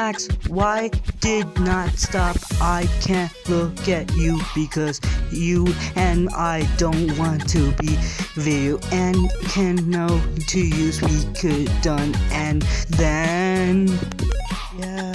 Max, why did not stop? I can't look at you because you and I don't want to be video and can know to use we could done and then yeah